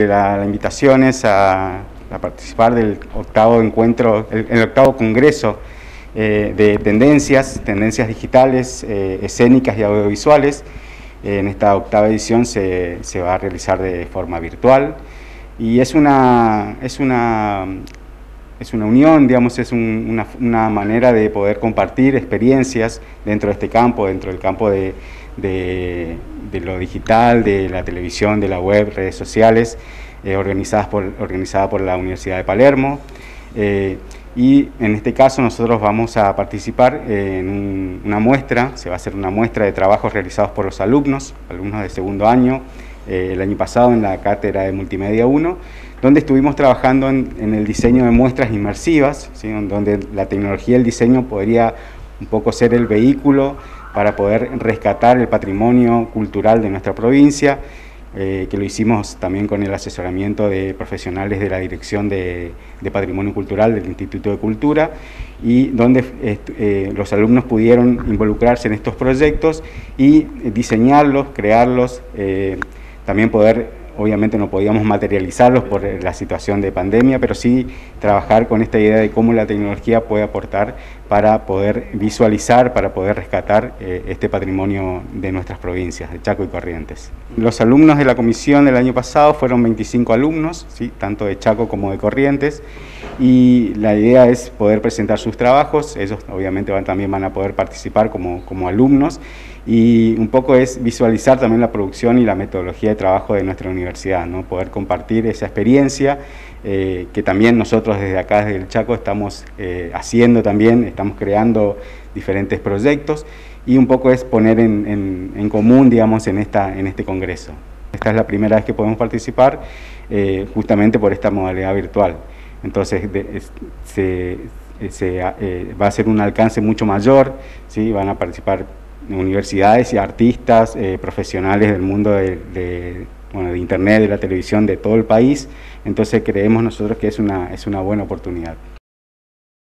La, invitación es a, participar del octavo encuentro, el, octavo congreso eh, de tendencias, tendencias digitales, eh, escénicas y audiovisuales. en esta octava edición se, va a realizar de forma virtual y es una, es una, es una unión, digamos, es una, manera de poder compartir experiencias dentro de este campo, dentro del campo de de lo digital, de la televisión, de la web, redes sociales, eh, organizadas por, organizada por la Universidad de Palermo. Eh, y en este caso nosotros vamos a participar en una muestra, se va a hacer una muestra de trabajos realizados por los alumnos, alumnos de segundo año, eh, el año pasado en la cátedra de Multimedia 1, donde estuvimos trabajando en, el diseño de muestras inmersivas, donde la tecnología y el diseño podría un poco ser el vehículo para poder rescatar el patrimonio cultural de nuestra provincia, eh, que lo hicimos también con el asesoramiento de profesionales de la Dirección de, Patrimonio Cultural del Instituto de Cultura, y donde eh, los alumnos pudieron involucrarse en estos proyectos y diseñarlos, crearlos, eh, también poder obviamente no podíamos materializarlos por la situación de pandemia, pero sí trabajar con esta idea de cómo la tecnología puede aportar para poder visualizar, para poder rescatar eh, este patrimonio de nuestras provincias, de Chaco y Corrientes. Los alumnos de la comisión del año pasado fueron 25 alumnos, ¿sí? tanto de Chaco como de Corrientes, y la idea es poder presentar sus trabajos, ellos obviamente también van a poder participar como, como alumnos, y un poco es visualizar también la producción y la metodología de trabajo de nuestra universidad, ¿no? poder compartir esa experiencia eh, que también nosotros desde acá, desde el Chaco, estamos eh, haciendo también, estamos creando diferentes proyectos y un poco es poner en, común, digamos, en, esta, en este congreso. Esta es la primera vez que podemos participar eh, justamente por esta modalidad virtual. Entonces se, va a ser un alcance mucho mayor, ¿sí? van a participar universidades y artistas profesionales del mundo de, bueno, de Internet, de la televisión, de todo el país. Entonces creemos nosotros que es una, es una buena oportunidad.